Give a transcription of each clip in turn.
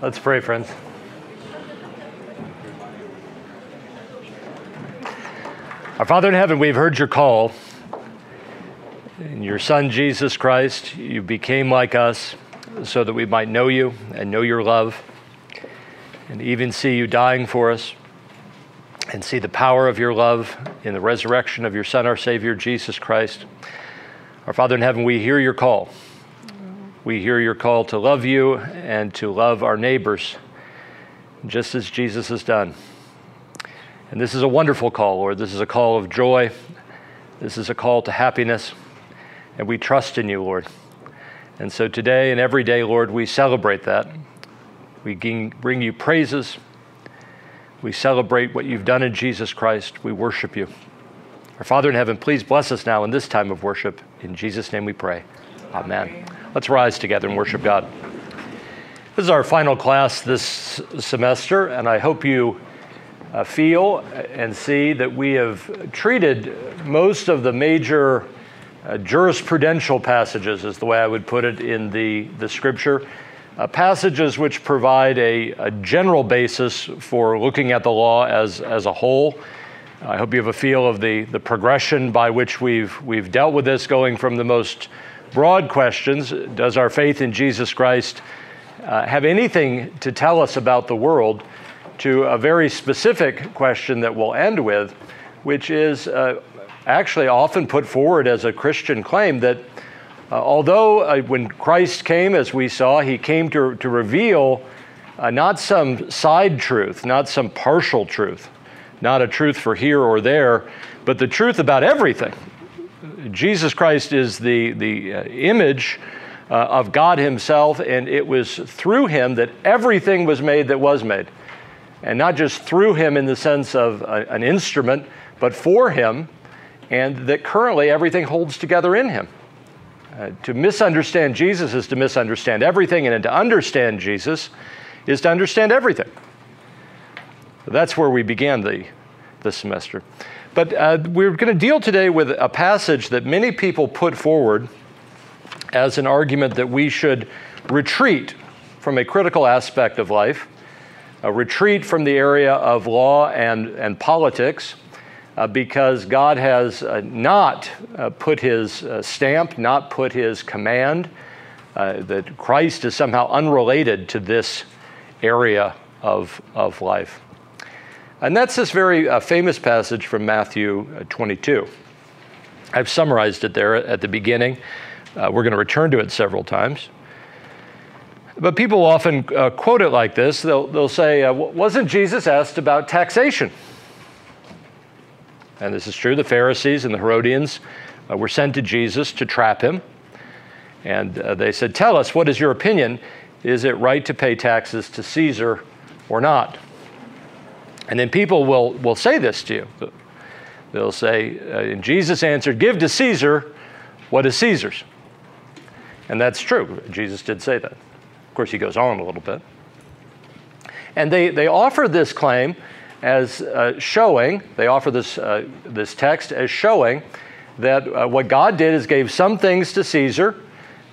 Let's pray, friends. Our Father in heaven, we've heard your call. In your Son, Jesus Christ, you became like us so that we might know you and know your love and even see you dying for us and see the power of your love in the resurrection of your Son, our Savior, Jesus Christ. Our Father in heaven, we hear your call. We hear your call to love you and to love our neighbors, just as Jesus has done. And this is a wonderful call, Lord. This is a call of joy. This is a call to happiness. And we trust in you, Lord. And so today and every day, Lord, we celebrate that. We bring you praises. We celebrate what you've done in Jesus Christ. We worship you. Our Father in heaven, please bless us now in this time of worship. In Jesus' name we pray. Amen. Let's rise together and worship God. This is our final class this semester, and I hope you uh, feel and see that we have treated most of the major uh, jurisprudential passages, is the way I would put it, in the, the scripture. Uh, passages which provide a, a, general basis for looking at the law as, as a whole. I hope you have a feel of the, the progression by which we've, we've dealt with this, going from the most broad questions Does our faith in Jesus Christ uh, have anything to tell us about the world? to a very specific question that we'll end with, which is uh, actually often put forward as a Christian claim that uh, although uh, when Christ came, as we saw, he came to, to reveal uh, not some side truth, not some partial truth, not a truth for here or there, but the truth about everything. Jesus Christ is the, the uh, image uh, of God Himself, and it was through Him that everything was made that was made. And not just through Him in the sense of a, an instrument, but for Him, and that currently everything holds together in Him. Uh, to misunderstand Jesus is to misunderstand everything, and to understand Jesus is to understand everything. That's where we began the, the semester. But uh, we're going to deal today with a passage that many people put forward as an argument that we should retreat from a critical aspect of life, a retreat from the area of law and, and politics, uh, because God has uh, not uh, put his uh, stamp, not put his command, uh, that Christ is somehow unrelated to this area of, of life. And that's this very uh, famous passage from Matthew uh, 22. I've summarized it there at the beginning. Uh, we're going to return to it several times. But people often uh, quote it like this they'll, they'll say, uh, Wasn't Jesus asked about taxation? And this is true. The Pharisees and the Herodians uh, were sent to Jesus to trap him. And they said, Tell us, what is your opinion? Is it right to pay taxes to Caesar or not? And then people will, will say this to you. They'll say, uh, and Jesus answered, Give to Caesar what is Caesar's. And that's true. Jesus did say that. Of course, he goes on a little bit. And they, they offer this claim as uh, showing, they offer this, uh, this text as showing that uh, what God did is gave some things to Caesar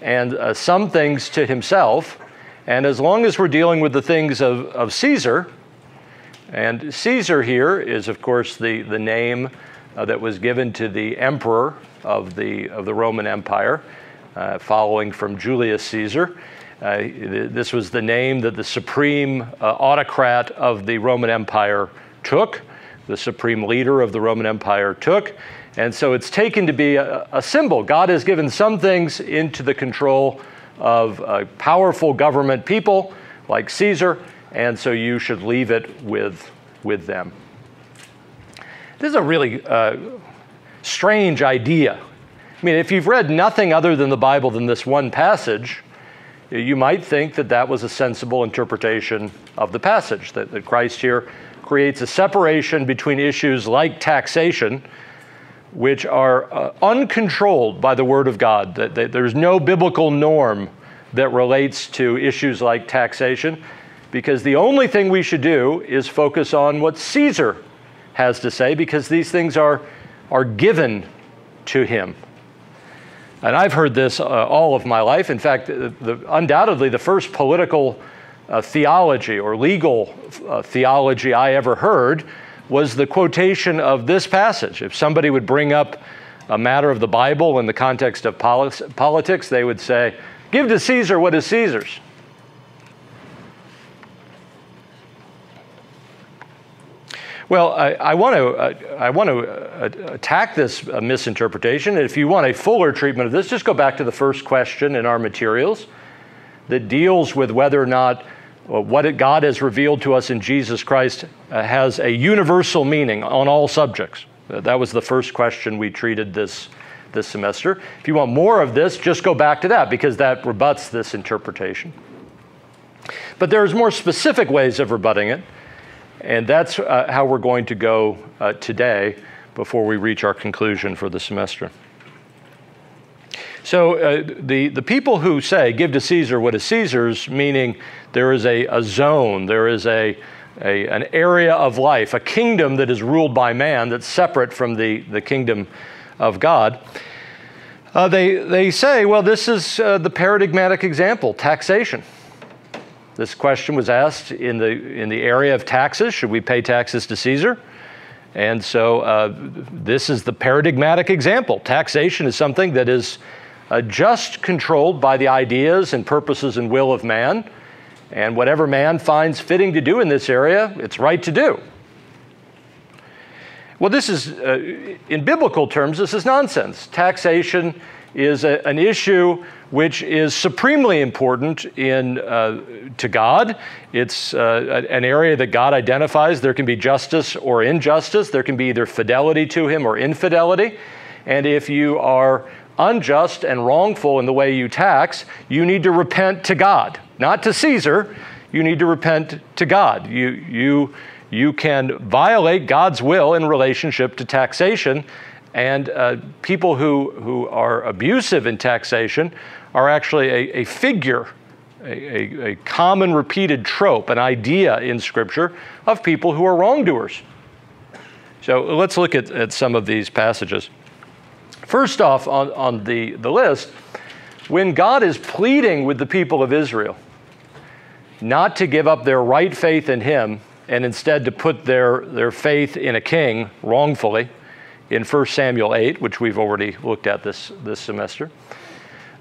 and uh, some things to himself. And as long as we're dealing with the things of, of Caesar, and Caesar here is, of course, the, the name uh, that was given to the emperor of the, of the Roman Empire, uh, following from Julius Caesar. Uh, this was the name that the supreme uh, autocrat of the Roman Empire took, the supreme leader of the Roman Empire took. And so it's taken to be a, a symbol. God has given some things into the control of powerful government people like Caesar, and so you should leave it with, with them. This is a really uh, strange idea. I mean, if you've read nothing other than the Bible than this one passage, you might think that that was a sensible interpretation of the passage, that, that Christ here creates a separation between issues like taxation, which are uh, uncontrolled by the Word of God, that, that there's no biblical norm that relates to issues like taxation because the only thing we should do is focus on what Caesar has to say because these things are, are given to him. And I've heard this uh, all of my life. In fact, the, the, undoubtedly, the first political uh, theology or legal uh, theology I ever heard was the quotation of this passage. If somebody would bring up a matter of the Bible in the context of politics, they would say, Give to Caesar what is Caesar's. Well, I, I want to, uh, I want to uh, attack this uh, misinterpretation. If you want a fuller treatment of this, just go back to the first question in our materials that deals with whether or not what God has revealed to us in Jesus Christ uh, has a universal meaning on all subjects. That was the first question we treated this, this semester. If you want more of this, just go back to that because that rebuts this interpretation. But there's more specific ways of rebutting it, and that's uh, how we're going to go uh, today before we reach our conclusion for the semester. So uh, the, the people who say, give to Caesar what is Caesar's, meaning there is a, a zone, there is a, a, an area of life, a kingdom that is ruled by man that's separate from the, the kingdom of God. Uh, they, they say, well, this is uh, the paradigmatic example taxation. This question was asked in the, in the area of taxes should we pay taxes to Caesar? And so uh, this is the paradigmatic example. Taxation is something that is uh, just controlled by the ideas and purposes and will of man. And whatever man finds fitting to do in this area, it's right to do. Well, this is, uh, in biblical terms, this is nonsense. Taxation is a, an issue which is supremely important in, uh, to God. It's uh, an area that God identifies. There can be justice or injustice, there can be either fidelity to Him or infidelity. And if you are unjust and wrongful in the way you tax, you need to repent to God, not to Caesar. You need to repent to God. You, you, you can violate God's will in relationship to taxation, and uh, people who, who are abusive in taxation are actually a, a figure, a, a, common repeated trope, an idea in Scripture of people who are wrongdoers. So let's look at, at some of these passages. First off, on, on the, the list, when God is pleading with the people of Israel not to give up their right faith in Him and instead to put their, their faith in a king wrongfully in 1 Samuel 8, which we've already looked at this, this semester,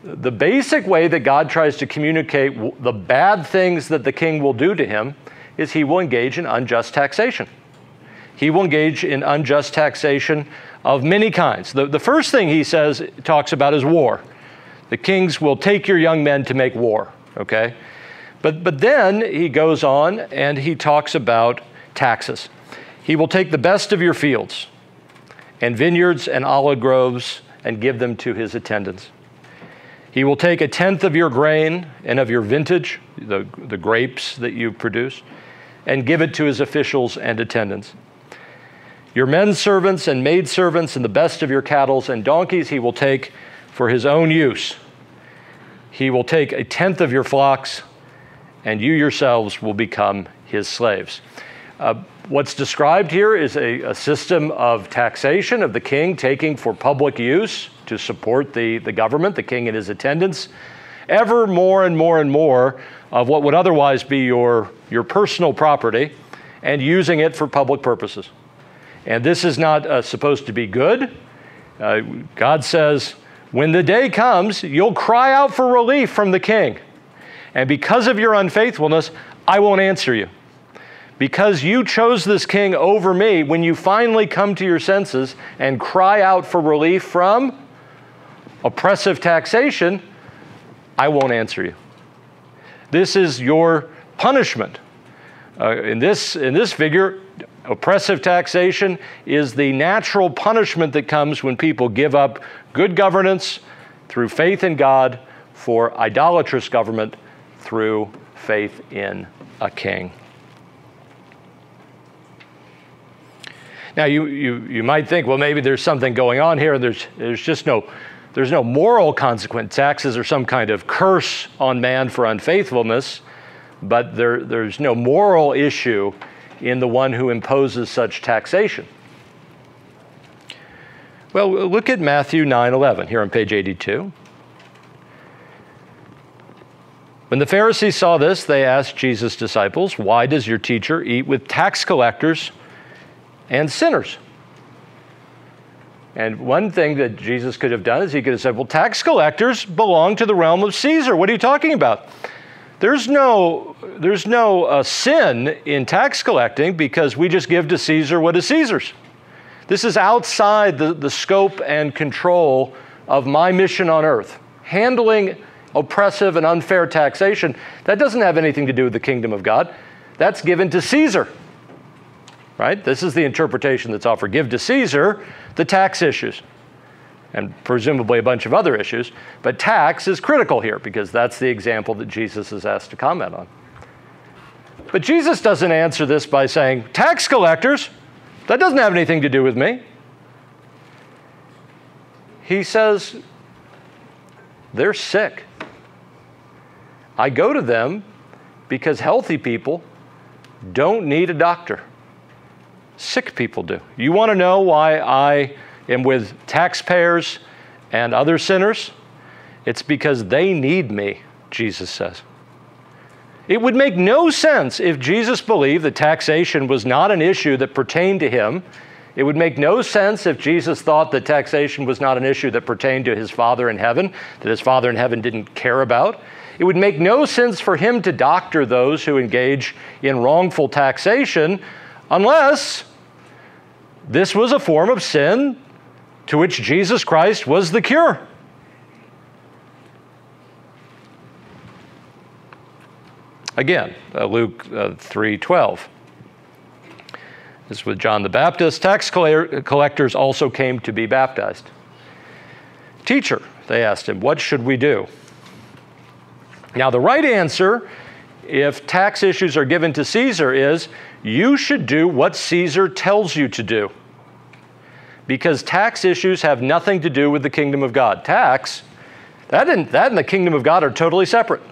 the basic way that God tries to communicate the bad things that the king will do to him is he will engage in unjust taxation. He will engage in unjust taxation of many kinds. The, the first thing he says, talks about is war. The kings will take your young men to make war, okay? But, but then he goes on and he talks about taxes. He will take the best of your fields and vineyards and olive groves and give them to his attendants. He will take a tenth of your grain and of your vintage, the, the grapes that you produce, and give it to his officials and attendants. Your men servants and maid servants and the best of your cattle and donkeys he will take for his own use. He will take a tenth of your flocks, and you yourselves will become his slaves. Uh, what's described here is a, a, system of taxation of the king taking for public use to support the, the government, the king and his attendants, ever more and more and more of what would otherwise be your, your personal property and using it for public purposes. And this is not uh, supposed to be good. Uh, God says, when the day comes, you'll cry out for relief from the king. And because of your unfaithfulness, I won't answer you. Because you chose this king over me, when you finally come to your senses and cry out for relief from oppressive taxation, I won't answer you. This is your punishment. Uh, in, this, in this figure, Oppressive taxation is the natural punishment that comes when people give up good governance through faith in God for idolatrous government through faith in a king. Now, you, you, you might think, well, maybe there's something going on here. There's, there's just no, there's no moral consequence. Taxes are some kind of curse on man for unfaithfulness, but there, there's no moral issue in the one who imposes such taxation? Well, look at Matthew 9:11 here on page 82. When the Pharisees saw this, they asked Jesus' disciples, Why does your teacher eat with tax collectors and sinners? And one thing that Jesus could have done is he could have said, Well, tax collectors belong to the realm of Caesar. What are you talking about? There's no, there's no uh, sin in tax collecting because we just give to Caesar what is Caesar's. This is outside the, the scope and control of my mission on earth. Handling oppressive and unfair taxation, that doesn't have anything to do with the kingdom of God. That's given to Caesar. Right? This is the interpretation that's offered. Give to Caesar the tax issues and presumably a bunch of other issues. But tax is critical here because that's the example that Jesus is asked to comment on. But Jesus doesn't answer this by saying, tax collectors, that doesn't have anything to do with me. He says, they're sick. I go to them because healthy people don't need a doctor. Sick people do. You want to know why I am with taxpayers and other sinners, it's because they need me, Jesus says. It would make no sense if Jesus believed that taxation was not an issue that pertained to him. It would make no sense if Jesus thought that taxation was not an issue that pertained to his Father in heaven, that his Father in heaven didn't care about. It would make no sense for him to doctor those who engage in wrongful taxation unless this was a form of sin to which Jesus Christ was the cure. Again, uh, Luke uh, 3:12. This with John the Baptist. Tax collectors also came to be baptized. Teacher, they asked him, what should we do? Now, the right answer, if tax issues are given to Caesar, is you should do what Caesar tells you to do because tax issues have nothing to do with the kingdom of God. Tax, that and, that and the kingdom of God are totally separate.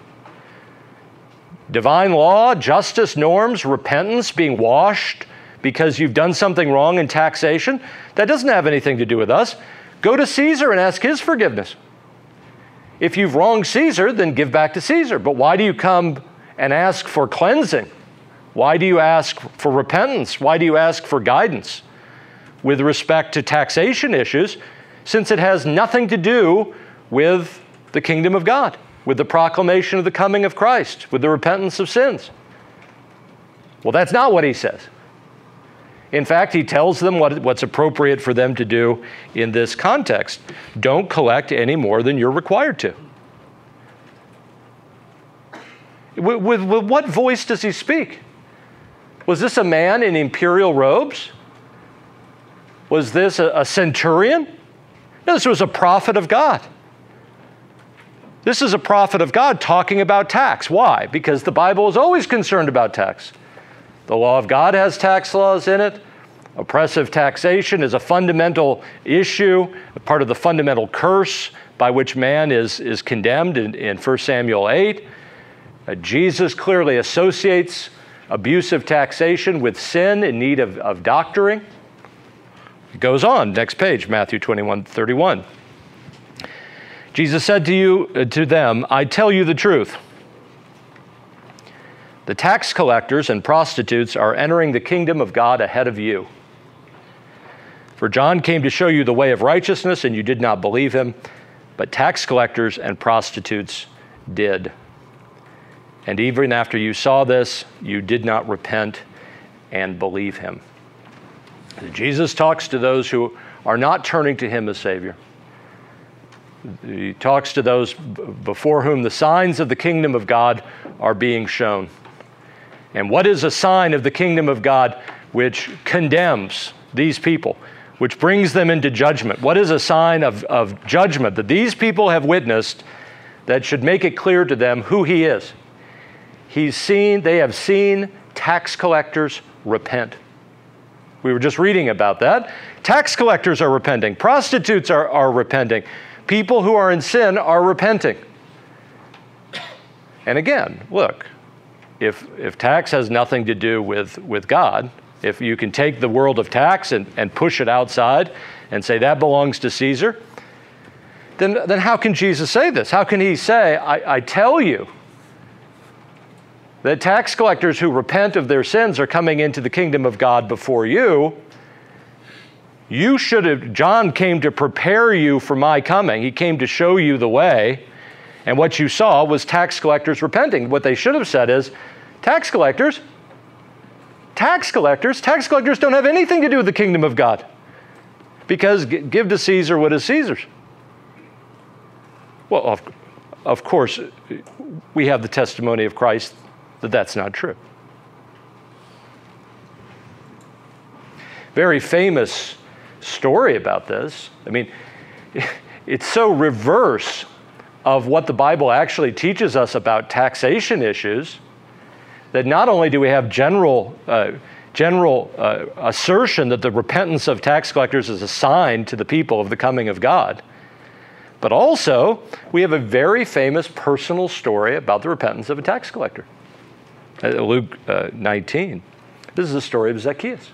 Divine law, justice, norms, repentance, being washed because you've done something wrong in taxation, that doesn't have anything to do with us. Go to Caesar and ask his forgiveness. If you've wronged Caesar, then give back to Caesar. But why do you come and ask for cleansing? Why do you ask for repentance? Why do you ask for guidance? with respect to taxation issues since it has nothing to do with the kingdom of God, with the proclamation of the coming of Christ, with the repentance of sins. Well, that's not what he says. In fact, he tells them what, what's appropriate for them to do in this context. Don't collect any more than you're required to. With, with, with what voice does he speak? Was this a man in imperial robes? Was this a, centurion? No, this was a prophet of God. This is a prophet of God talking about tax. Why? Because the Bible is always concerned about tax. The law of God has tax laws in it. Oppressive taxation is a fundamental issue, a part of the fundamental curse by which man is, is condemned in, in 1 Samuel 8. Uh, Jesus clearly associates abusive taxation with sin in need of, of doctoring. It goes on, next page, Matthew 21 31. Jesus said to you uh, to them, I tell you the truth. The tax collectors and prostitutes are entering the kingdom of God ahead of you. For John came to show you the way of righteousness, and you did not believe him, but tax collectors and prostitutes did. And even after you saw this, you did not repent and believe him. Jesus talks to those who are not turning to him as Savior. He talks to those before whom the signs of the kingdom of God are being shown. And what is a sign of the kingdom of God which condemns these people, which brings them into judgment? What is a sign of, of judgment that these people have witnessed that should make it clear to them who He is? He's seen, they have seen tax collectors repent. We were just reading about that. Tax collectors are repenting, prostitutes are, are repenting, people who are in sin are repenting. And again, look, if, if tax has nothing to do with, with God, if you can take the world of tax and, and push it outside and say that belongs to Caesar, then, then how can Jesus say this? How can he say, I, I tell you that tax collectors who repent of their sins are coming into the kingdom of God before you. You should have, John came to prepare you for my coming. He came to show you the way. And what you saw was tax collectors repenting. What they should have said is, tax collectors, tax collectors, tax collectors don't have anything to do with the kingdom of God. Because give to Caesar what is Caesar's. Well, of, of course, we have the testimony of Christ that that's not true. Very famous story about this. I mean, it's so reverse of what the Bible actually teaches us about taxation issues that not only do we have general, uh, general uh, assertion that the repentance of tax collectors is a sign to the people of the coming of God, but also we have a very famous personal story about the repentance of a tax collector. Uh, Luke uh, 19. This is the story of Zacchaeus.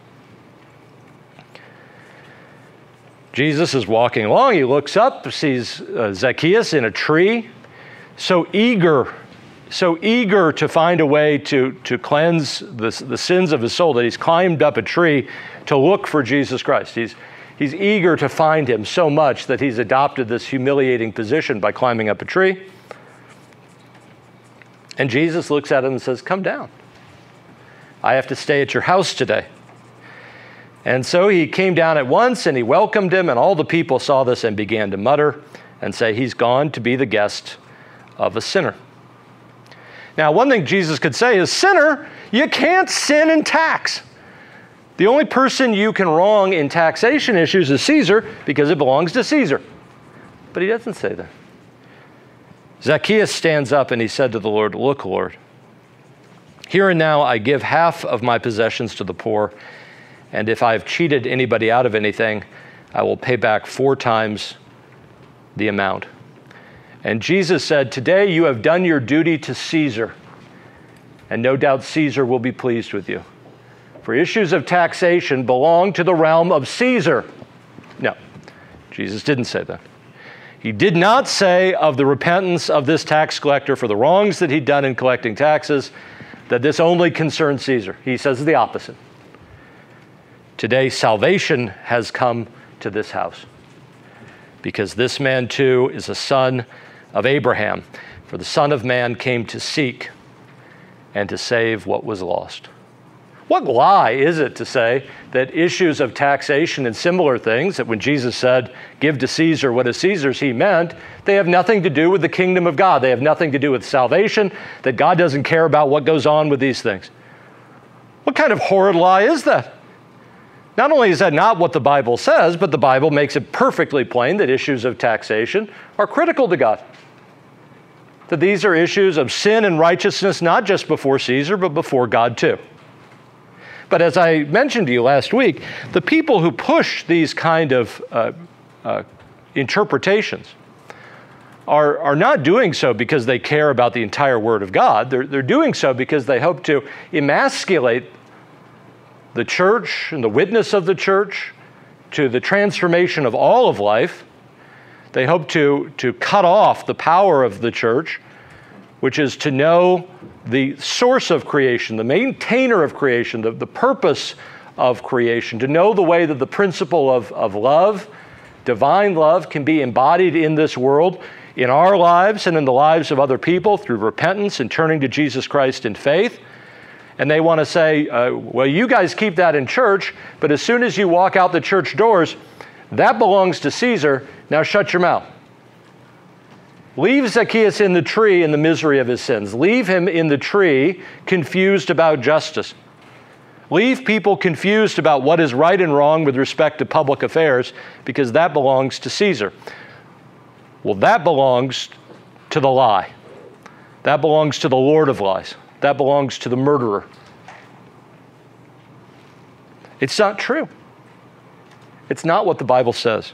Jesus is walking along. He looks up, sees uh, Zacchaeus in a tree, so eager, so eager to find a way to, to cleanse the, the sins of his soul that he's climbed up a tree to look for Jesus Christ. He's, he's eager to find him so much that he's adopted this humiliating position by climbing up a tree. And Jesus looks at him and says, Come down. I have to stay at your house today. And so he came down at once and he welcomed him, and all the people saw this and began to mutter and say, He's gone to be the guest of a sinner. Now, one thing Jesus could say is, Sinner, you can't sin in tax. The only person you can wrong in taxation issues is Caesar because it belongs to Caesar. But he doesn't say that. Zacchaeus stands up and he said to the Lord, Look, Lord, here and now I give half of my possessions to the poor, and if I've cheated anybody out of anything, I will pay back four times the amount. And Jesus said, Today you have done your duty to Caesar, and no doubt Caesar will be pleased with you. For issues of taxation belong to the realm of Caesar. No, Jesus didn't say that. He did not say of the repentance of this tax collector for the wrongs that he'd done in collecting taxes that this only concerned Caesar. He says the opposite. Today, salvation has come to this house because this man too is a son of Abraham. For the Son of Man came to seek and to save what was lost. What lie is it to say that issues of taxation and similar things, that when Jesus said, give to Caesar what is Caesar's, he meant they have nothing to do with the kingdom of God. They have nothing to do with salvation, that God doesn't care about what goes on with these things. What kind of horrid lie is that? Not only is that not what the Bible says, but the Bible makes it perfectly plain that issues of taxation are critical to God. That these are issues of sin and righteousness, not just before Caesar, but before God too. But as I mentioned to you last week, the people who push these kind of uh, uh, interpretations are, are not doing so because they care about the entire Word of God. They're, they're doing so because they hope to emasculate the church and the witness of the church to the transformation of all of life. They hope to, to cut off the power of the church, which is to know the source of creation, the maintainer of creation, the, the purpose of creation, to know the way that the principle of, of love, divine love, can be embodied in this world, in our lives and in the lives of other people through repentance and turning to Jesus Christ in faith. And they want to say, uh, well, you guys keep that in church, but as soon as you walk out the church doors, that belongs to Caesar. Now shut your mouth. Leave Zacchaeus in the tree in the misery of his sins. Leave him in the tree confused about justice. Leave people confused about what is right and wrong with respect to public affairs because that belongs to Caesar. Well, that belongs to the lie. That belongs to the Lord of lies. That belongs to the murderer. It's not true. It's not what the Bible says.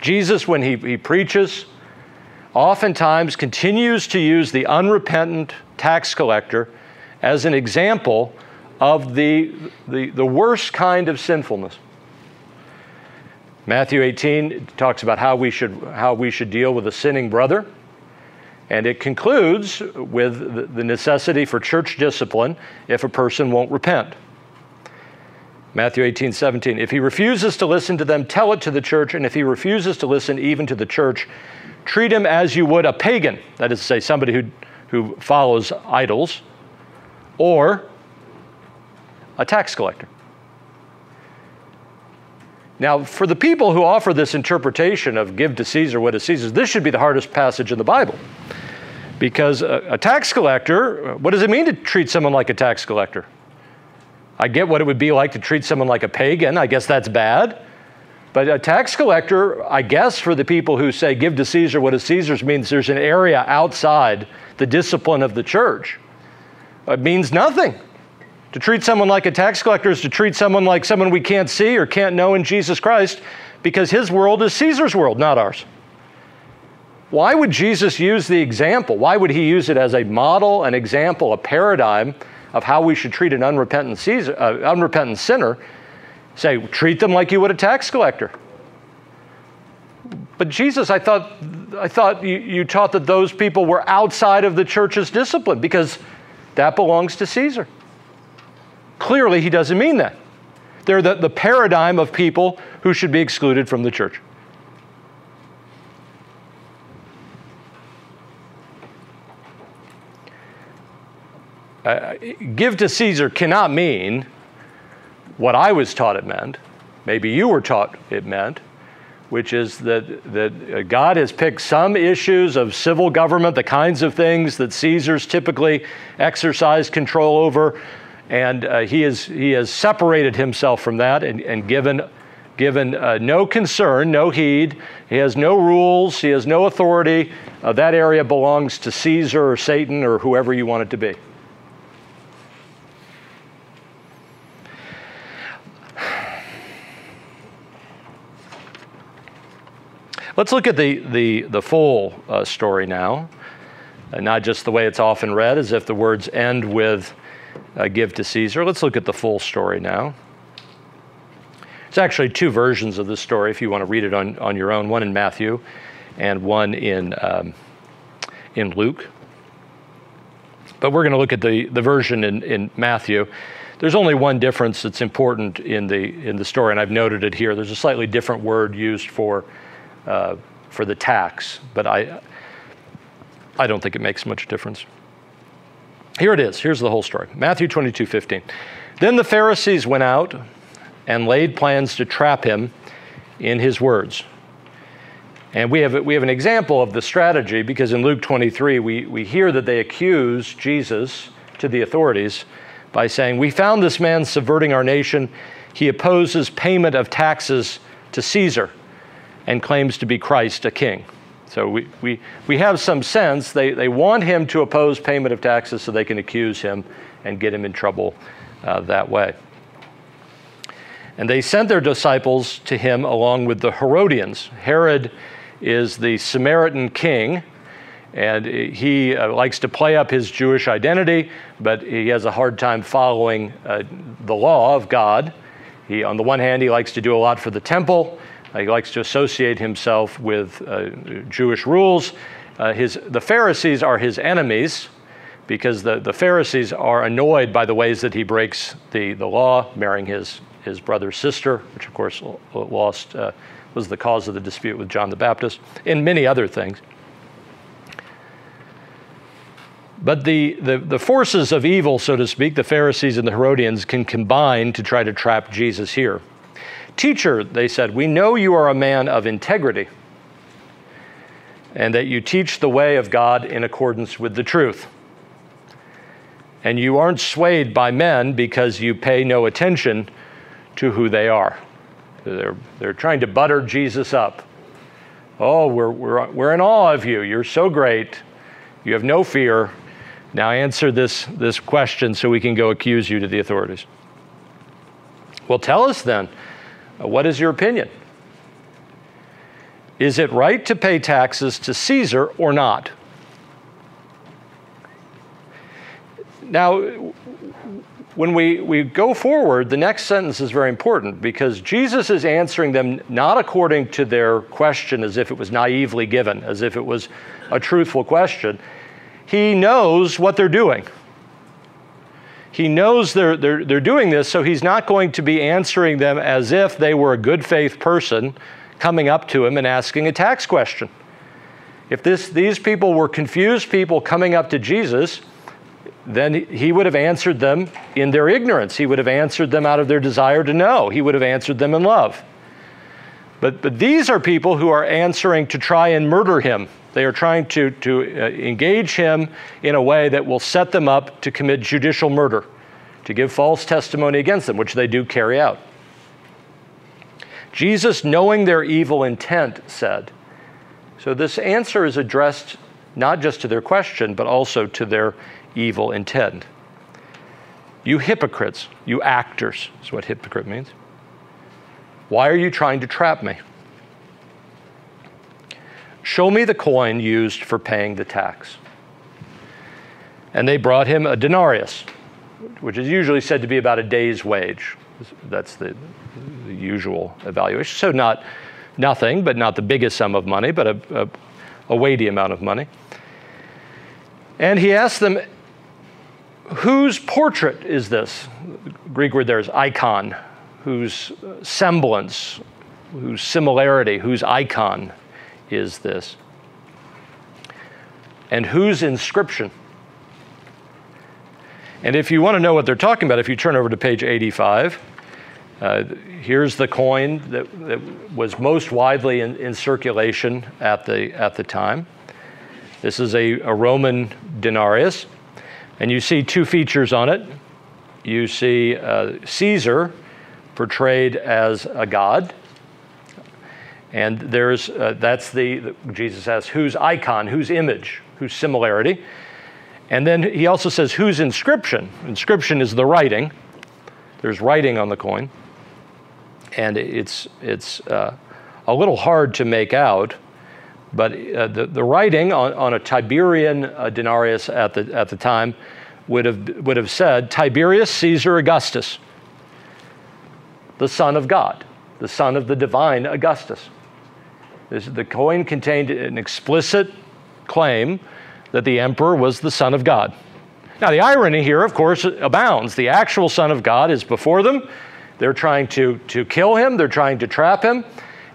Jesus, when he, he preaches, oftentimes continues to use the unrepentant tax collector as an example of the, the, the worst kind of sinfulness. Matthew 18 talks about how we should, how we should deal with a sinning brother. And it concludes with the necessity for church discipline if a person won't repent. Matthew 18, 17. If he refuses to listen to them, tell it to the church. And if he refuses to listen even to the church, treat him as you would a pagan, that is to say, somebody who, who follows idols, or a tax collector. Now, for the people who offer this interpretation of give to Caesar what is Caesar's, this should be the hardest passage in the Bible. Because a, a, tax collector, what does it mean to treat someone like a tax collector? I get what it would be like to treat someone like a pagan. I guess that's bad. But a tax collector, I guess, for the people who say give to Caesar what is Caesar's, means there's an area outside the discipline of the church. It means nothing. To treat someone like a tax collector is to treat someone like someone we can't see or can't know in Jesus Christ because his world is Caesar's world, not ours. Why would Jesus use the example? Why would he use it as a model, an example, a paradigm of how we should treat an unrepentant, Caesar, uh, unrepentant sinner? Say, treat them like you would a tax collector. But Jesus, I thought, I thought you, you taught that those people were outside of the church's discipline because that belongs to Caesar. Clearly, he doesn't mean that. They're the, the paradigm of people who should be excluded from the church. Uh, give to Caesar cannot mean what I was taught it meant. Maybe you were taught it meant, which is that, that God has picked some issues of civil government, the kinds of things that Caesars typically exercise control over, and uh, he, is, he has separated himself from that and, and given, given uh, no concern, no heed. He has no rules, he has no authority. Uh, that area belongs to Caesar or Satan or whoever you want it to be. Let's look at the, the, the full uh, story now, and not just the way it's often read, as if the words end with uh, give to Caesar. Let's look at the full story now. There's actually two versions of this story if you want to read it on, on your own one in Matthew and one in, um, in Luke. But we're going to look at the, the version in, in Matthew. There's only one difference that's important in the, in the story, and I've noted it here. There's a slightly different word used for, uh, for the tax, but I, I don't think it makes much difference. Here it is. Here's the whole story Matthew 22 15. Then the Pharisees went out and laid plans to trap him in his words. And we have, we have an example of the strategy because in Luke 23, we, we hear that they accuse Jesus to the authorities by saying, We found this man subverting our nation. He opposes payment of taxes to Caesar and claims to be Christ, a king. So we, we, we have some sense they, they want him to oppose payment of taxes so they can accuse him and get him in trouble uh, that way. And they sent their disciples to him along with the Herodians. Herod is the Samaritan king, and he uh, likes to play up his Jewish identity, but he has a hard time following uh, the law of God. He, on the one hand, he likes to do a lot for the temple. He likes to associate himself with uh, Jewish rules. Uh, his, the Pharisees are his enemies because the, the Pharisees are annoyed by the ways that he breaks the, the law, marrying his, his brother's sister, which of course lost, uh, was the cause of the dispute with John the Baptist, and many other things. But the, the, the, forces of evil, so to speak, the Pharisees and the Herodians, can combine to try to trap Jesus here. Teacher, they said, we know you are a man of integrity and that you teach the way of God in accordance with the truth. And you aren't swayed by men because you pay no attention to who they are. They're, they're trying to butter Jesus up. Oh, we're, we're, we're in awe of you. You're so great. You have no fear. Now answer this, this question so we can go accuse you to the authorities. Well, tell us then. What is your opinion? Is it right to pay taxes to Caesar or not? Now, when we, we go forward, the next sentence is very important because Jesus is answering them not according to their question as if it was naively given, as if it was a truthful question, he knows what they're doing. He knows they're, they're, they're doing this, so he's not going to be answering them as if they were a good faith person coming up to him and asking a tax question. If this, these people were confused people coming up to Jesus, then he would have answered them in their ignorance. He would have answered them out of their desire to know. He would have answered them in love. But, but these are people who are answering to try and murder him. They are trying to, to uh, engage him in a way that will set them up to commit judicial murder, to give false testimony against them, which they do carry out. Jesus, knowing their evil intent, said, so this answer is addressed not just to their question, but also to their evil intent. You hypocrites, you actors, is what hypocrite means. Why are you trying to trap me? Show me the coin used for paying the tax. And they brought him a denarius, which is usually said to be about a day's wage. That's the, the usual evaluation. So, not nothing, but not the biggest sum of money, but a, a, a weighty amount of money. And he asked them, Whose portrait is this? The Greek word there is icon. Whose semblance, whose similarity, whose icon is this? And whose inscription? And if you want to know what they're talking about, if you turn over to page 85, uh, here's the coin that, that, was most widely in, in, circulation at the, at the time. This is a, a Roman denarius. And you see two features on it. You see uh, Caesar portrayed as a god. And there's, uh, that's the, the, Jesus asks, whose icon, whose image, whose similarity. And then he also says, whose inscription? Inscription is the writing. There's writing on the coin. And it's, it's uh, a little hard to make out but uh, the, the writing on, on a Tiberian uh, denarius at the, at the time would have, would have said Tiberius Caesar Augustus, the Son of God, the Son of the divine Augustus. This, the coin contained an explicit claim that the emperor was the Son of God. Now, the irony here, of course, abounds. The actual Son of God is before them. They're trying to, to kill him, they're trying to trap him,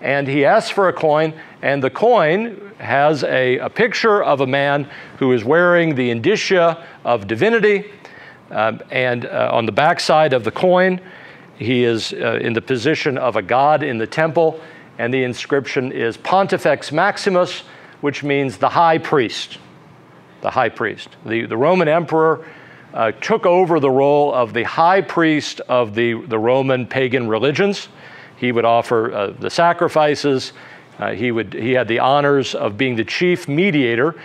and he asks for a coin, and the coin has a, a picture of a man who is wearing the indicia of divinity. Um, and uh, on the backside of the coin, he is uh, in the position of a god in the temple. And the inscription is Pontifex Maximus, which means the high priest. The high priest. The, the Roman emperor uh, took over the role of the high priest of the, the Roman pagan religions. He would offer uh, the sacrifices, uh, he, would, he had the honors of being the chief mediator.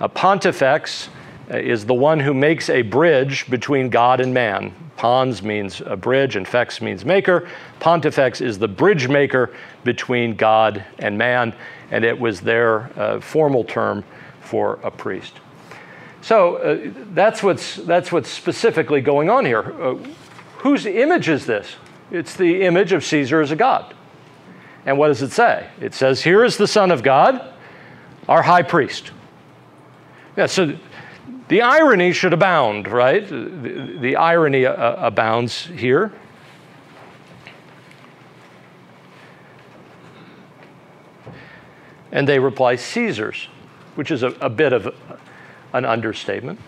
Uh, Pontifex is the one who makes a bridge between God and man. Pons means a bridge, and fex means maker. Pontifex is the bridge maker between God and man, and it was their uh, formal term for a priest. So uh, that's, what's, that's what's specifically going on here. Uh, whose image is this? It's the image of Caesar as a god. And what does it say? It says, Here is the Son of God, our high priest. Yeah, so the irony should abound, right? The, the irony uh, abounds here. And they reply, Caesar's, which is a, a bit of an understatement.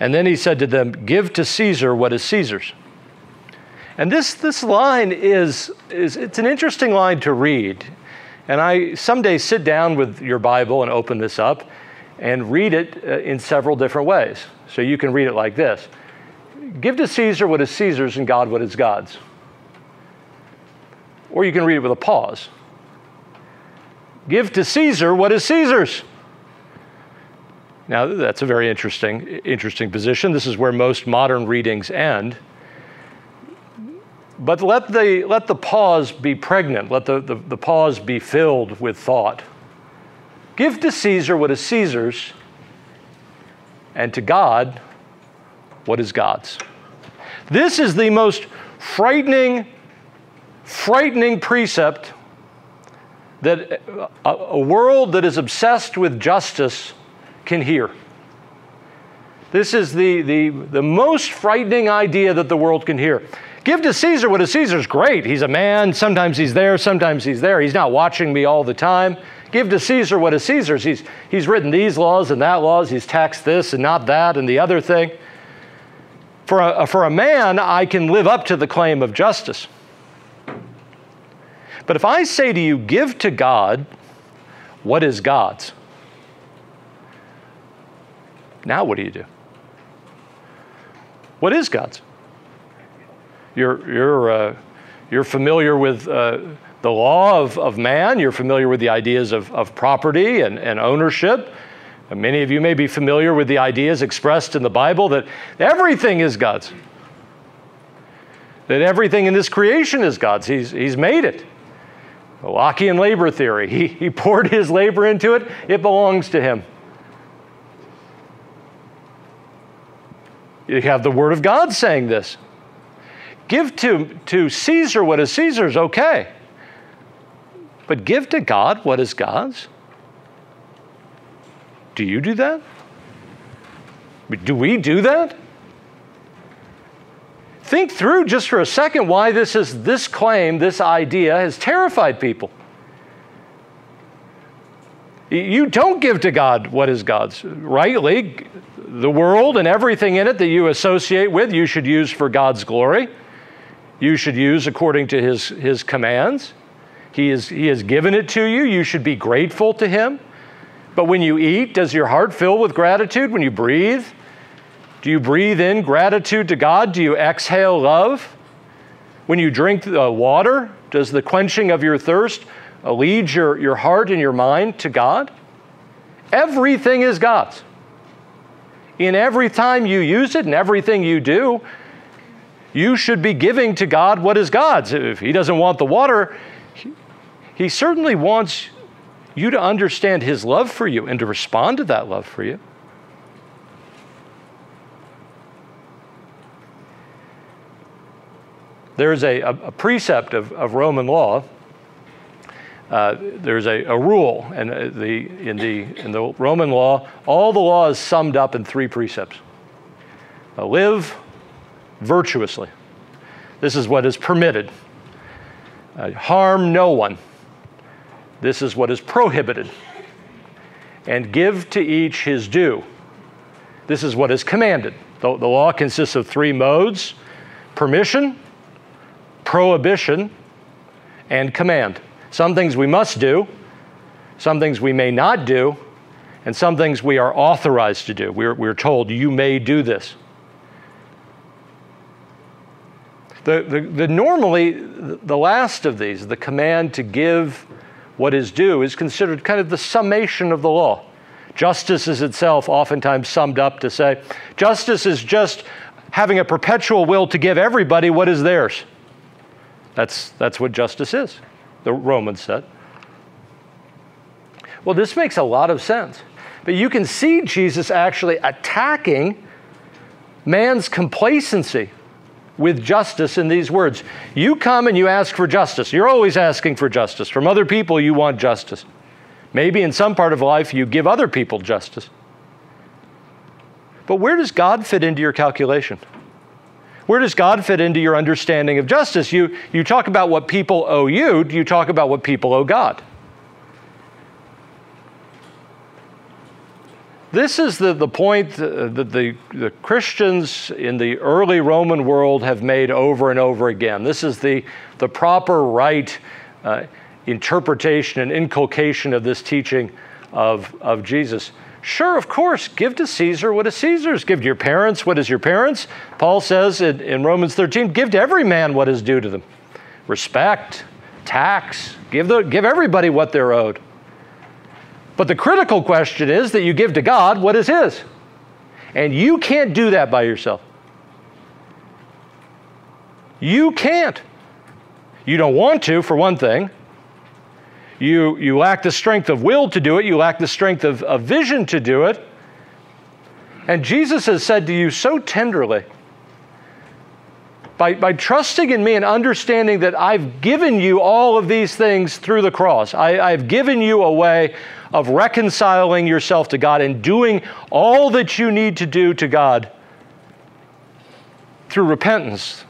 And then he said to them, Give to Caesar what is Caesar's. And this, this line is, is, it's an interesting line to read. And I someday sit down with your Bible and open this up and read it uh, in several different ways. So you can read it like this Give to Caesar what is Caesar's and God what is God's. Or you can read it with a pause. Give to Caesar what is Caesar's. Now, that's a very interesting, interesting position. This is where most modern readings end. But let the, let the pause be pregnant, let the, the, the pause be filled with thought. Give to Caesar what is Caesar's, and to God what is God's. This is the most frightening, frightening precept that a, a world that is obsessed with justice can hear. This is the, the, the most frightening idea that the world can hear. Give to Caesar what is Caesar's great. He's a man. Sometimes he's there, sometimes he's there. He's not watching me all the time. Give to Caesar what is Caesar's. He's, he's written these laws and that laws. He's taxed this and not that and the other thing. For a, for a man, I can live up to the claim of justice. But if I say to you, give to God what is God's, now what do you do? What is God's? You're, you're, uh, you're familiar with uh, the law of, of man, you're familiar with the ideas of, of property and, and ownership. And many of you may be familiar with the ideas expressed in the Bible that everything is God's. That everything in this creation is God's. He's, he's made it. The Lockean labor theory. He, he poured his labor into it, it belongs to him. You have the Word of God saying this. Give to, to Caesar what is Caesar's, okay. But give to God what is God's. Do you do that? Do we do that? Think through just for a second why this is this claim, this idea has terrified people. You don't give to God what is God's. Rightly, the world and everything in it that you associate with, you should use for God's glory. You should use according to His, his commands. He, is, he has given it to you. You should be grateful to Him. But when you eat, does your heart fill with gratitude? When you breathe, do you breathe in gratitude to God? Do you exhale love? When you drink the water, does the quenching of your thirst lead your, your heart and your mind to God? Everything is God's. In every time you use it and everything you do, you should be giving to God what is God's. If He doesn't want the water, He, he certainly wants you to understand His love for you and to respond to that love for you. There's a, a, a precept of, of Roman law. Uh, there's a, a, rule, and uh, the, in, the, in the Roman law, all the law is summed up in three precepts uh, live virtuously. This is what is permitted. Uh, harm no one. This is what is prohibited. And give to each his due. This is what is commanded. The, the law consists of three modes permission, prohibition, and command. Some things we must do, some things we may not do, and some things we are authorized to do. We're, we're told, you may do this. The, the, the, normally, the last of these, the command to give what is due, is considered kind of the summation of the law. Justice is itself oftentimes summed up to say justice is just having a perpetual will to give everybody what is theirs. That's, that's what justice is, the Romans said. Well, this makes a lot of sense. But you can see Jesus actually attacking man's complacency with justice in these words. You come and you ask for justice. You're always asking for justice. From other people, you want justice. Maybe in some part of life, you give other people justice. But where does God fit into your calculation? Where does God fit into your understanding of justice? You, you talk about what people owe you, do you talk about what people owe God? This is the, the point that the, the Christians in the early Roman world have made over and over again. This is the, the proper right uh, interpretation and inculcation of this teaching of, of Jesus. Sure, of course, give to Caesar what is Caesar's. Give to your parents what is your parents. Paul says in, in Romans 13, give to every man what is due to them respect, tax, give, the, give everybody what they're owed. But the critical question is that you give to God what is His. And you can't do that by yourself. You can't. You don't want to, for one thing. You, you lack the strength of will to do it, you lack the strength of, of vision to do it. And Jesus has said to you so tenderly By, by trusting in me and understanding that I've given you all of these things through the cross, I, I've given you a way of reconciling yourself to God and doing all that you need to do to God through repentance,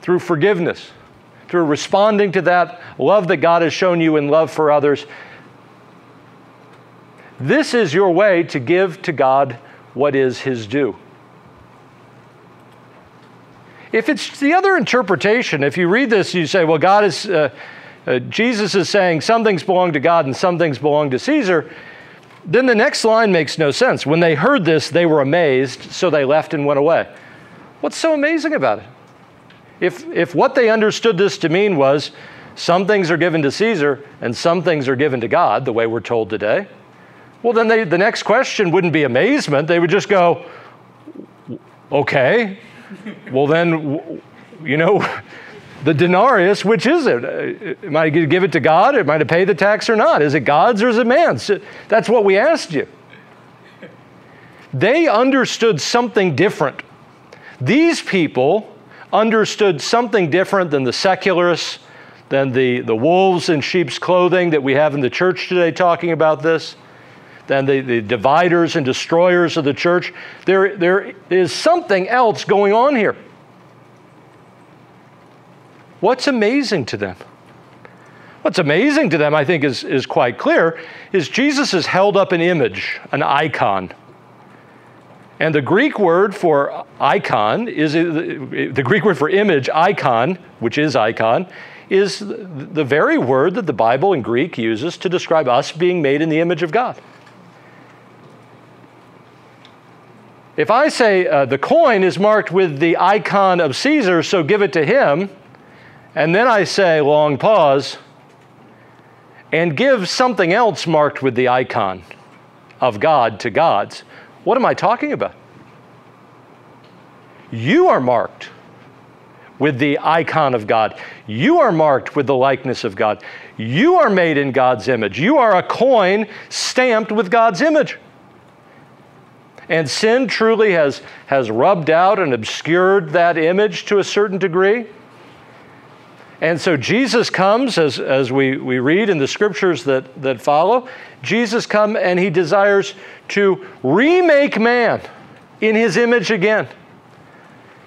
through forgiveness, through responding to that love that God has shown you in love for others. This is your way to give to God what is His due. If it's the other interpretation, if you read this, you say, well, God is, uh, uh, Jesus is saying some things belong to God and some things belong to Caesar, then the next line makes no sense. When they heard this, they were amazed, so they left and went away. What's so amazing about it? If, if what they understood this to mean was some things are given to Caesar and some things are given to God, the way we're told today, well, then they, the next question wouldn't be amazement. They would just go, okay, well, then, you know, the denarius, which is it? Am I going to give it to God? Am I to pay the tax or not? Is it God's or is it man's? That's what we asked you. They understood something different. These people understood something different than the secularists, than the, the wolves in sheep's clothing that we have in the church today talking about this than the, the dividers and destroyers of the church. There, there is something else going on here. What's amazing to them? What's amazing to them, I think, is, is quite clear, is Jesus has held up an image, an icon. And the Greek word for icon is uh, the Greek word for image, icon, which is icon, is the very word that the Bible in Greek uses to describe us being made in the image of God. If I say uh, the coin is marked with the icon of Caesar, so give it to him, and then I say, long pause, and give something else marked with the icon of God to God's, what am I talking about? You are marked with the icon of God. You are marked with the likeness of God. You are made in God's image. You are a coin stamped with God's image. And sin truly has, has rubbed out and obscured that image to a certain degree. And so Jesus comes, as, as we, we read in the scriptures that, that follow, Jesus comes and he desires to remake man in his image again.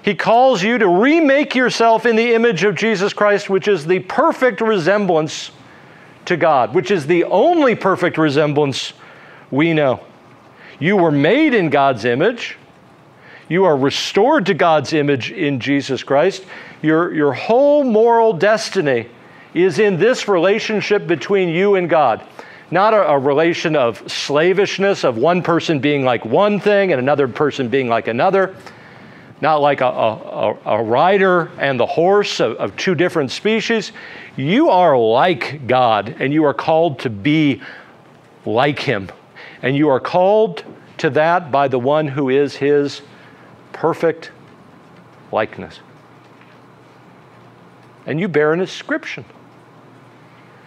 He calls you to remake yourself in the image of Jesus Christ, which is the perfect resemblance to God, which is the only perfect resemblance we know. You were made in God's image. You are restored to God's image in Jesus Christ. Your, your whole moral destiny is in this relationship between you and God. Not a, a, relation of slavishness, of one person being like one thing and another person being like another. Not like a, a, a rider and the horse of, of two different species. You are like God, and you are called to be like Him. And you are called to that by the one who is his perfect likeness. And you bear an inscription.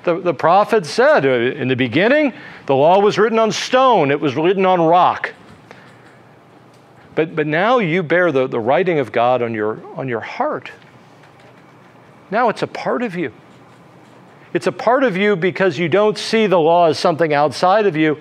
The, the prophet said uh, in the beginning, the law was written on stone, it was written on rock. But, but now you bear the, the writing of God on your, on your heart. Now it's a part of you. It's a part of you because you don't see the law as something outside of you.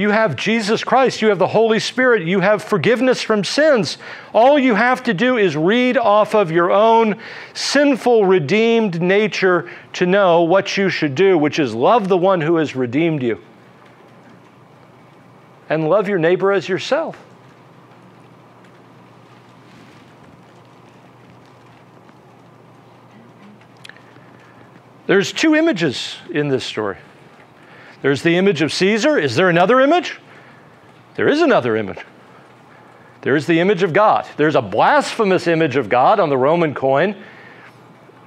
You have Jesus Christ. You have the Holy Spirit. You have forgiveness from sins. All you have to do is read off of your own sinful, redeemed nature to know what you should do, which is love the one who has redeemed you and love your neighbor as yourself. There's two images in this story. There's the image of Caesar. Is there another image? There is another image. There is the image of God. There's a blasphemous image of God on the Roman coin,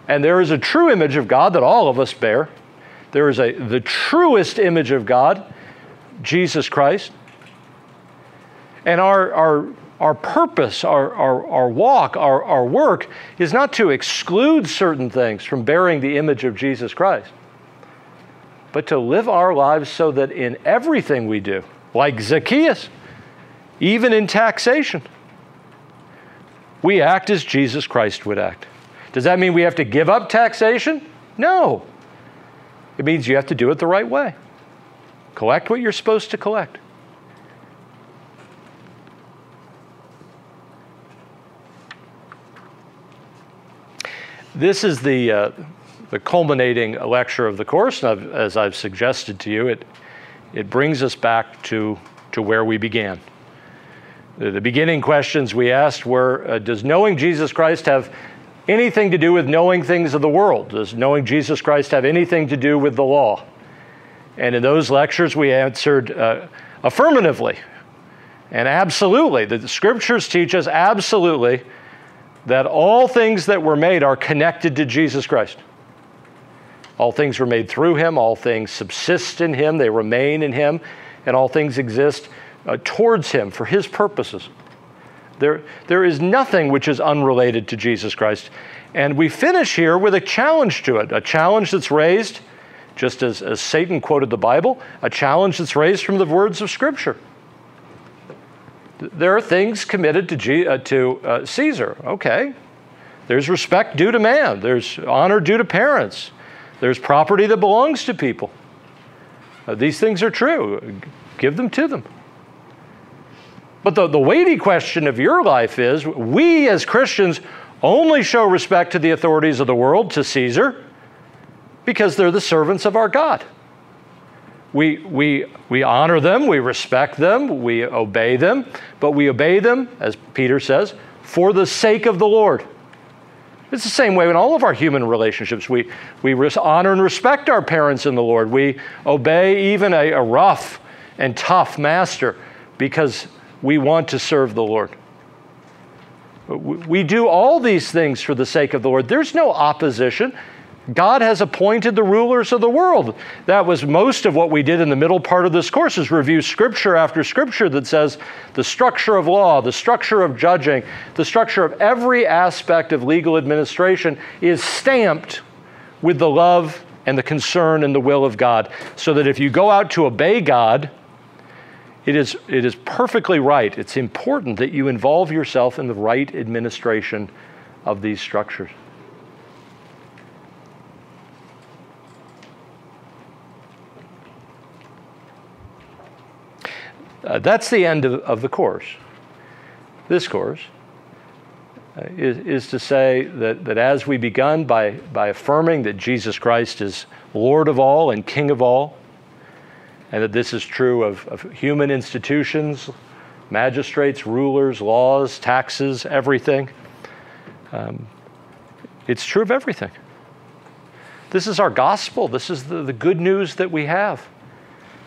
and there is a true image of God that all of us bear. There is a the truest image of God, Jesus Christ. And our, our, our purpose, our, our, our walk, our, our work is not to exclude certain things from bearing the image of Jesus Christ but to live our lives so that in everything we do, like Zacchaeus, even in taxation, We act as Jesus Christ would act. Does that mean we have to give up taxation? No. It means you have to do it the right way. Collect what you're supposed to collect. This is the, uh, the culminating lecture of the course, and I've, as I've suggested to you, it, it brings us back to, to where we began. The, the beginning questions we asked were uh, Does knowing Jesus Christ have anything to do with knowing things of the world? Does knowing Jesus Christ have anything to do with the law? And in those lectures, we answered uh, affirmatively and absolutely. The scriptures teach us absolutely that all things that were made are connected to Jesus Christ. All things were made through him, all things subsist in him, they remain in him, and all things exist uh, towards him for his purposes. There, there is nothing which is unrelated to Jesus Christ. And we finish here with a challenge to it, a challenge that's raised, just as, as Satan quoted the Bible, a challenge that's raised from the words of Scripture there are things committed to, G, uh, to uh, Caesar. Okay. There's respect due to man, there's honor due to parents, there's property that belongs to people. Uh, these things are true. Give them to them. But the, the weighty question of your life is we as Christians only show respect to the authorities of the world, to Caesar, because they're the servants of our God. We, we, we honor them, we respect them, we obey them, but we obey them, as Peter says, for the sake of the Lord. It's the same way in all of our human relationships. We, we honor and respect our parents in the Lord. We obey even a, a rough and tough master because we want to serve the Lord. We do all these things for the sake of the Lord. There's no opposition. God has appointed the rulers of the world. That was most of what we did in the middle part of this course is review scripture after scripture that says the structure of law, the structure of judging, the structure of every aspect of legal administration is stamped with the love and the concern and the will of God. So that if you go out to obey God, it is, it is perfectly right. It's important that you involve yourself in the right administration of these structures. Uh, that's the end of, of, the course. This course uh, is, is to say that, that as we begun by, by affirming that Jesus Christ is Lord of all and King of all, and that this is true of, of human institutions, magistrates, rulers, laws, taxes, everything. Um, it's true of everything. This is our gospel. This is the, the good news that we have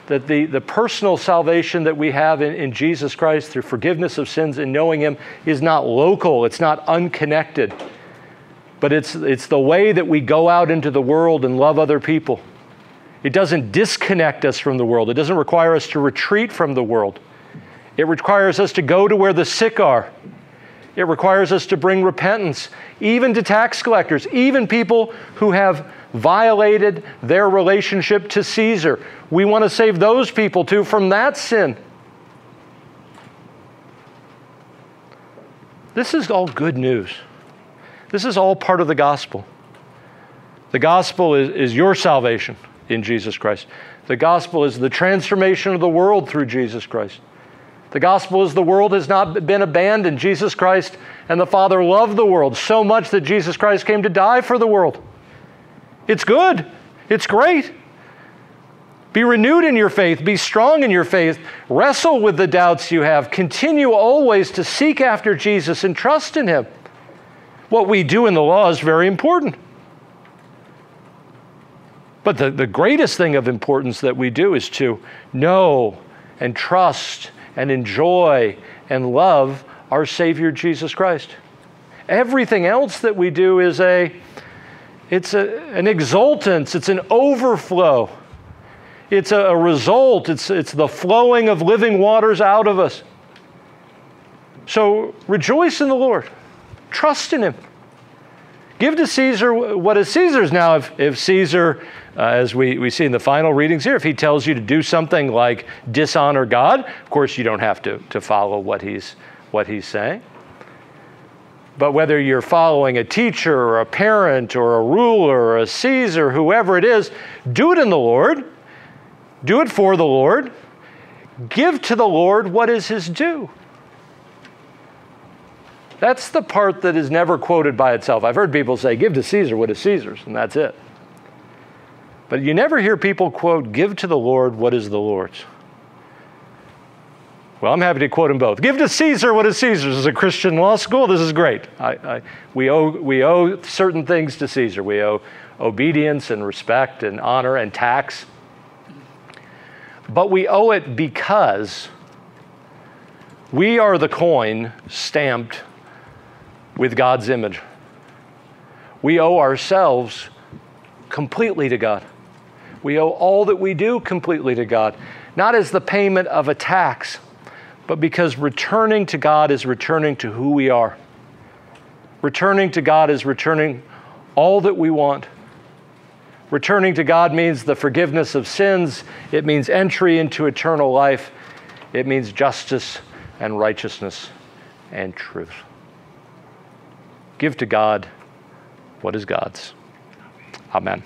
that the, the personal salvation that we have in, in Jesus Christ through forgiveness of sins and knowing Him is not local, it's not unconnected, but it's, it's the way that we go out into the world and love other people. It doesn't disconnect us from the world, it doesn't require us to retreat from the world. It requires us to go to where the sick are. It requires us to bring repentance, even to tax collectors, even people who have violated their relationship to Caesar. We want to save those people too from that sin. This is all good news. This is all part of the gospel. The gospel is, is your salvation in Jesus Christ. The gospel is the transformation of the world through Jesus Christ. The gospel is the world has not been abandoned. Jesus Christ and the Father loved the world so much that Jesus Christ came to die for the world. It's good, it's great. Be renewed in your faith, be strong in your faith, wrestle with the doubts you have, continue always to seek after Jesus and trust in Him. What we do in the law is very important. But the, the greatest thing of importance that we do is to know and trust and enjoy and love our Savior Jesus Christ. Everything else that we do is a it's a, an exultance, it's an overflow. It's a, a result, it's, it's the flowing of living waters out of us. So rejoice in the Lord, trust in Him. Give to Caesar what is Caesar's. Now, if, if Caesar, uh, as we, we see in the final readings here, if he tells you to do something like dishonor God, of course you don't have to, to follow what he's, what he's saying. But whether you're following a teacher or a parent or a ruler or a Caesar, whoever it is, do it in the Lord. Do it for the Lord. Give to the Lord what is his due. That's the part that is never quoted by itself. I've heard people say, give to Caesar what is Caesar's, and that's it. But you never hear people quote, give to the Lord what is the Lord's. Well, I'm happy to quote them both. Give to Caesar what is Caesar's. This is a Christian law school. This is great. I, I, we, owe, we owe certain things to Caesar. We owe obedience and respect and honor and tax. But we owe it because we are the coin stamped with God's image. We owe ourselves completely to God. We owe all that we do completely to God, not as the payment of a tax but because returning to God is returning to who we are. Returning to God is returning all that we want. Returning to God means the forgiveness of sins, it means entry into eternal life, it means justice and righteousness and truth. Give to God what is God's. Amen.